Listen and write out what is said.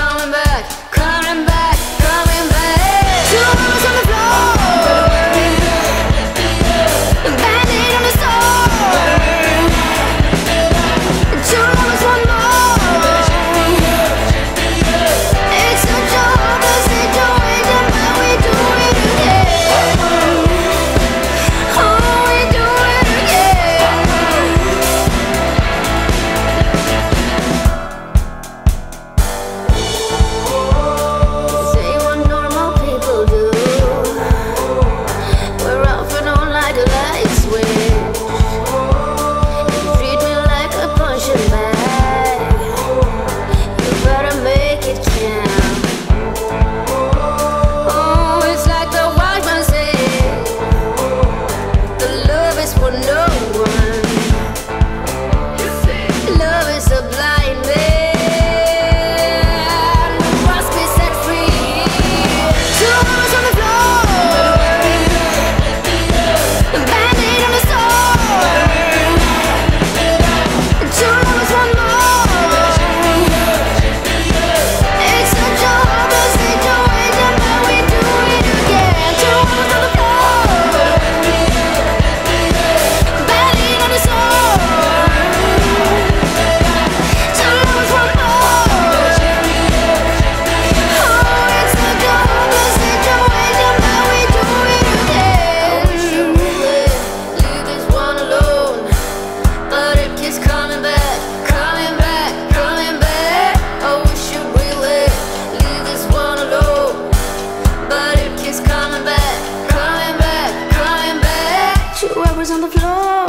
coming back, coming back, was on the floor.